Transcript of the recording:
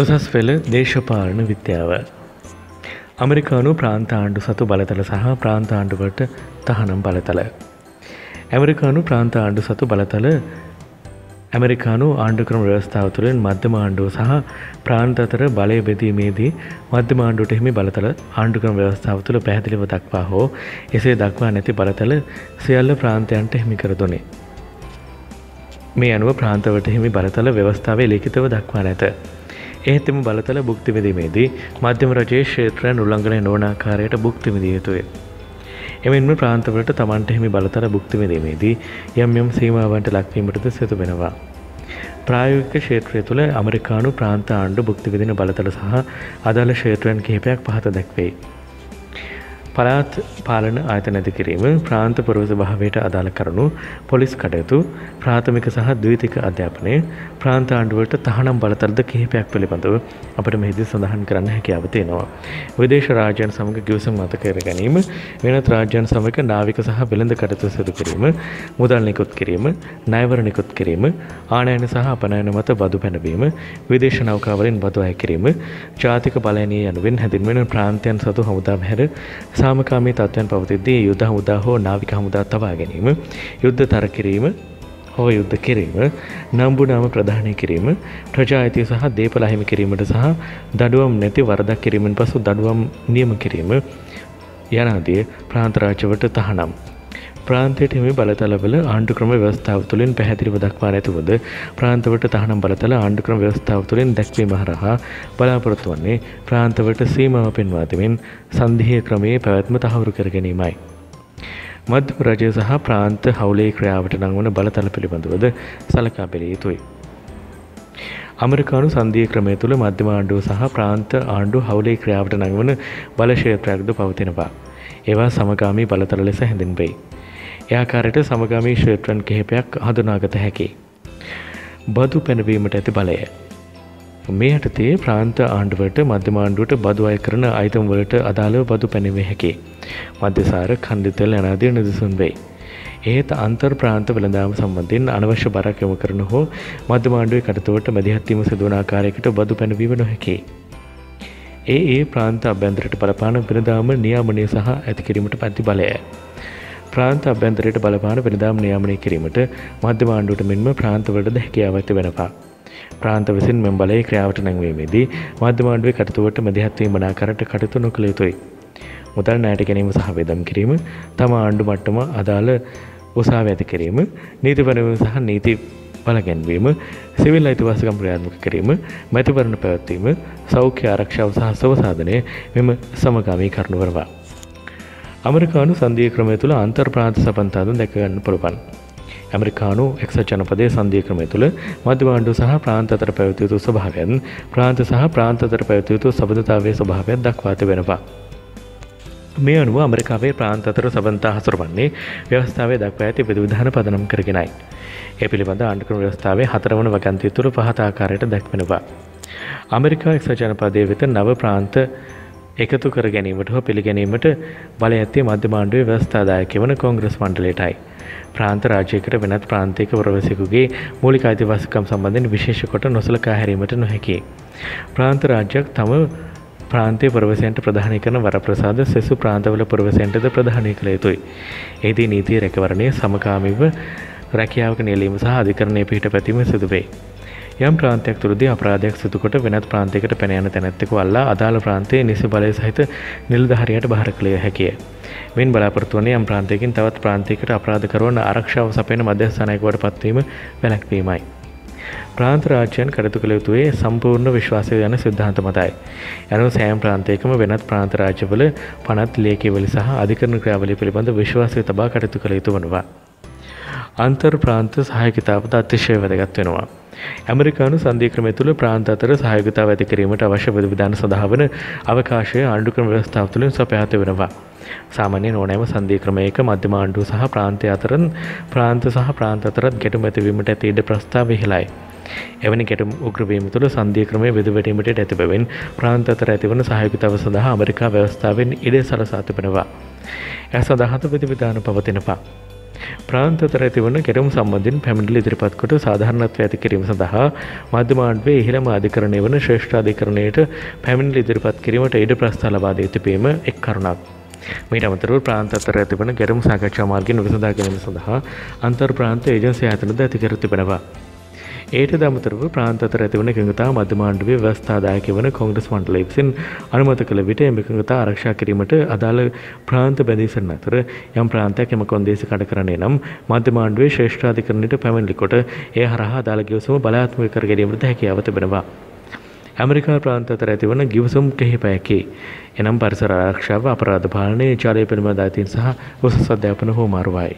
උසස් පෙළ දේශපාලන විද්‍යාව. අමරිකානු ප්‍රාන්ත ආණ්ඩු සතු බලතල සහ ප්‍රාන්ත ආණ්ඩුවට තහනම් බලතල. ඇමරිකානු ප්‍රාන්ත ආණ්ඩු සතු බලතල ඇමරිකානු ආණ්ඩුක්‍රම ව්‍යවස්ථාව තුළින් මධ්‍යම ආණ්ඩුව සහ ප්‍රාන්ත අතර බලය බෙදීමේදී මධ්‍යම ආණ්ඩුවට හිමි බලතල ආණ්ඩුක්‍රම ව්‍යවස්ථාව තුළ පැහැදිලිව දක්වා හෝ එසේ දක්වා නැති බලතල සියල්ල ප්‍රාන්තයන්ට හිමි කර දුනේ. මේ අනුව ප්‍රාන්තවට හිමි බලතල ව්‍යවස්ථාවේ ලිඛිතව දක්වා නැත. එහෙත් එම බලතල භුක්ති විඳීමේදී මධ්‍යම රජයේ ක්ෂේත්‍රයන් උල්ලංඝනය නොවන ආකාරයට භුක්ති විඳිය යුතුය. එමෙන්ම ප්‍රාන්තවලට තමන්ට හිමි බලතල භුක්ති විඳීමේදී යම් යම් සීමාවන්ට ලක්වීමටද සිදුවෙනවා. ප්‍රායෝගික ක්ෂේත්‍රය තුළ ඇමරිකානු ප්‍රාන්ත ආණ්ඩු භුක්ති විදින බලතල සහ අදාළ ක්ෂේත්‍රයන් කිහිපයක් පහත දැක්වෙයි. පළාත් පාලන ආයතන ඇති කිරීම ප්‍රාන්ත පුරවස භාවයට අදාළ කරුණු පොලිස් කටයුතු ප්‍රාථමික සහ ද්විතික අධ්‍යාපනය ප්‍රාන්ත ආණ්ඩුවට තහනම් බලතල්ද කිහිපයක් පිළිබඳව අපට මෙහිදී සඳහන් කරන්න හැකියාව තියෙනවා. විදේශ රාජ්‍යයන් සමඟ ගිවිසුම් මත කර ගැනීම වෙනත් රාජ්‍යයන් සමඟ නාවික සහ වෙළඳ කටයුතු සිදු කිරීම මුදල් නිකුත් කිරීම ණයවර නිකුත් කිරීම ආනයන සහ අපනයන මත බදු පැනවීම විදේශ නෞකාවලින් බදු අය කිරීම ජාතික බලයනය යනුවෙන් හැඳින්වෙන ප්‍රාන්තයන් සතු හමුදා හැර සාමකාමී තත්ත්වයන් පවතිද්දී යුද හමුදා හෝ නාවික හමුදා තබා ගැනීම යුද්ධ තර කිරීම හෝ යුද්ධ කිරීම නම්බුනාම ප්‍රධානය කිරීම ප්‍රජා අයිතිය සහ දේපල අහිමි කිරීමට සහ දඩුවම් නැති වරදක් කිරීමෙන් පසු දඩුවම් නියම කිරීම යනාදිය ප්‍රාන්තරාජවට තහනම්. ප්‍රාන්තයට හිමි බලතලවල ආණ්ඩුක්‍රම ව්‍යවස්ථාව තුළින් පැහැදිලිව දක්වා නැතිවද ප්‍රාන්තවට තහනම් බලතල ආණ්ඩුක්‍රම ව්‍යවස්ථාව තුළින් දැක්වීම හරහා බලාපොරොත්තු වන්නේ ප්‍රාන්තවට සීමාව පෙන්වා දෙමින් සන්දිහය ක්‍රමයේ පැවැත්ම තහවුරු කර ගැනීමයි. මධ්‍යම රජය සහ ප්‍රාන්ත හවුලේ ක්‍රියාවට නංවන බලතල පිළිබඳවද සලකා බැලිය යුතුයි. අමරිකානු සන්දිය ක්‍රමය තුළ මධ්‍යම ආණ්ඩුව සහ ප්‍රාන්ත ආණ්ඩු හවුලේ ක්‍රියාවට නංවන බලශේත්‍රයක්ද පවතිනවා. ඒවා සමගාමී බලතල ලෙස හැඳින්වෙයි. එයාකාරයට සමගාමී ක්ෂේත්‍රන් කිහිපයක් හඳුනාගත හැකි. බදු පැනවීමට ඇති බලය. මේ යටතේ ප්‍රාන්ත ආණ්ඩුවට මධ්‍යමාණ්ඩුවට බදු අය කරන අයිතම්වලට අදාළව බදු පැනවේ හැකි. මධ්‍යසාර කණ්ඩිතල් යනාදී නිදසුන් වෙයි. ඒත් අන්තර් ප්‍රාන්ත වෙළඳාම සම්බන්ධයෙන් අනවශ්‍ය බරක් යොමු කරන හෝ මධ්‍යමාණ්ඩුවේ කටතුවට මැදිහත්වීම සිදුවන ආකාරයකට බදු පැනවීම නොහැකි. ඒ ඒ ප්‍රාන්ත අභ්‍යන්තරයට බලපාන වෙනදාම නියාමනය සහ ඇතිකිරීමට පැති බලය. ප්‍රාන්ත අභ්‍යන්තරයට බලපාන වෙනදාම් නියාමනය කිරීමට මධ්‍යමාණ්ඩුවට මෙන්ම ප්‍රාන්තවලට හැකියාව ඇති වෙනවා. ප්‍රාන්ත විසින් මෙම බලය ක්‍රියාවට නැංවීමේදී මධ්‍යමාණ්ඩුවේ කටතුවට මැදිහත්වීම මනාකරට කටයුතු නොකළ යුතුයි. මුදල් ණයට ගැනීම සහ වෙදම් කිරීම තම ආණ්ඩු මට්ටම අදාළ උසාව ඇති කිරීම නීතිපරම සහ නීති බලගැන්වීම සිවිල් අයිතිවාසිකම් ක්‍රියාත්මක කිරීම මැතිවරණ පැවැත්වීම සෞඛ්‍ය ආරක්ෂාව සහ සවසාධනය මෙම සමගාමී කරුණුවරවා. අමරිකානු සන්දිය ක්‍රමය තුළ අන්තර් ප්‍රාන්ත සපන්තාද දැකගන්න පුළුවන්. ඇමරිකානු එක්ස ජනපදය සන්දිය ක්‍රමය තුළ මධ්‍යවාණ්ඩු සහ ප්‍රාන්ත අතර පැවතියුතු ස්වභාවයන් ප්‍රාන්ත සහ ප්‍රාන්ත අතර පැවතියුතු සබඳතාවේ ස්වභාවයක් දක්වාත වෙනවා. මේ අනුව අමරිකාවේ ප්‍රාන්ත අතර සබන්තා හසුරුවන්නේ ව්‍යවස්ථාවේ දක්වා ඇති විධවිධාන පදනම් කරගෙනයි. ඒ පිළිබඳ ආණ්ඩුක්‍රම ව්‍යවස්ථාවේ හතරවන වගන්තිය තුළ පහත ආකාරයට දැක්වෙනවා. අමරිකා එක්ස ජනපදය වෙත නව ප්‍රාන්ත එකතු කර ගැනීමට හෝ පිළිගැනීමට බල ඇත්තේ මධ්‍යමාණ්ඩුවේ ව්‍යවස්ථාදායක වන කොංග්‍රස් මණ්ඩලයටයි. ප්‍රාන්ත රාජ්‍යයකට වෙනත් ප්‍රාන්තයක ප්‍රවසෙකුගේ මූලික අයිතිවාසිකම් සම්බන්ධයෙන් විශේෂ කොට නොසලකා හැරීමට නොහැකි. ප්‍රාන්ත රාජ්‍යයක් තම ප්‍රාන්තය පුරවසයන්ට ප්‍රධානය කරන වරප්‍රසාද සෙසු ප්‍රාන්තවල පුරවසයන්ටද ප්‍රධානය කළ යුතුයි. ඒදී නීතිය රැකවරණය සමකාමීව රැකියාවක නියලීම සහ අධිකරණය පිහිට පැතිම සිදුවේ. යම් ප්‍රාන්තයක් තුරදී අපරාධයක් සිදුකොට වෙනත් ප්‍රාන්තයකට පැන යන තැනැත්තෙකු අල්ලා අදාළ ප්‍රාන්තයේ නිසි බලය සහිත නිලධාරියට බාර කළය හැකිය. මෙන් බලාපොරොත්තු වන්නේ යම් ප්‍රාන්තයකින් තවත් ප්‍රාන්තයකට අපරාධකරුවන් ආරක්ෂාව සපයන මධ්‍යස්ථානයකට පත්වීම වැළැක්වීමයි. ප්‍රාන්ත රාජ්‍යයන් කටයුතු කළ යුතුවේ සම්පූර්ණ විශ්වාසය යන සිද්ධාන්ත මතයි. යනු සෑම් ප්‍රාන්තයකම වෙනත් ප්‍රාන්ත රාජ්‍යවල පනත් ලේකවලි සහ අධිකරණ ක්‍රියාවලිය පිළිබඳ විශ්වාසය තබා කටයුතු කළ යුතු වනවා. අන්තර් ප්‍රාන්ත සහයකිතාවද අතිශය වැදගත් වෙනවා. ඇමරිකානු සන්ධීක්‍රමය තුළ ප්‍රාන්ත අතර සහයගතාව ඇති කිරීමට අවශ්‍ය විධ විධාන සඳහාවන අවකාශය ආණ්ඩුක්‍රම ව්‍යවස්ථාව තුළින් සපයාත වෙනවා. සාමාන්‍ය ඕනෑම සන්ධීක්‍රමයක මධ්‍යම ආණ්ඩුව සහ ප්‍රාන්තය අතරන් ප්‍රාන්ත සහ ප්‍රාන්ත අතරත් ගැටුම් ඇතිවීමට ඇති ඉඩ ප්‍රස්ථාව ඉහළයි. එවැනි ගැටුම් උග්‍රවීම තුළ සන්ධිය ක්‍රමය විදවැටීමට ඇති බැවින් ප්‍රාන්ත අතර ඇතිවන සහයුකතාව සඳහා අමරිකා ව්‍යවස්ථාවෙන් ඉඩ සලසා තිබෙනවා. ඇ සඳහත විධවිධාන පවතිනවා. ප්‍රාන්ත අතර ඇතිවන කෙරුම් සම්බන්ධින් පැමිණිලි ඉදිරිපත් කොට සාධාරණත්වය ඇති කිරීම සඳහා මධ්‍යමාණ්ඩුවේ ඉහළම අධිකරණය වන ශ්‍රේෂ්ඨාධිකරණයට පැමිණිලි ඉදිරිපත් කිරීමට ඉඩ ප්‍රස්ථා ලබා දී තිබීම එක් කරුණක්. මීට අමතරව ප්‍රාන්ත අතර ඇතිවන ගැටුම් සාකච්ඡා මාර්ගයෙන් විසඳා ගැනීම සඳහා අන්තර් ප්‍රාන්ත ඒජන්සි ආයතනද ඇති කර තිබෙනවා. ඒට දමතරව ප්‍රාන්ත අතර ඇතිවන එකඟතා මධ්‍යමාණ්ඩුවේ ව්‍යවස්ථාදායක වන කොංග්‍රස් මණ්ඩලය විසින් අනුමත කළ විට එම එකඟතා ආරක්ෂා කිරීමට අදාළ ප්‍රාන්ත බැඳීසන් අතර යම් ප්‍රාන්තයක් එම කොන්දේසි කඩ කරන්නේ නම් මධ්‍යමාණ්ඩුවේ ශ්‍රේෂ්ඨාධිකරණයට පැමිණිලි කොට ඒ හරහා අදාළ ගිවිසුම බලාත්මක කර ගැනීමට හැකියාව තිබෙනවා. ඇමරිකා ප්‍රාන්ත අතර ඇතිවන ගිවිසුම් කිහිපයකි. එනම් පරිසර ආරක්ෂාව අපරාධ පාලනය ජලය පිළිබඳ අයිතීන් සහ උසස් අධ්‍යාපන හෝ මාරුවයි.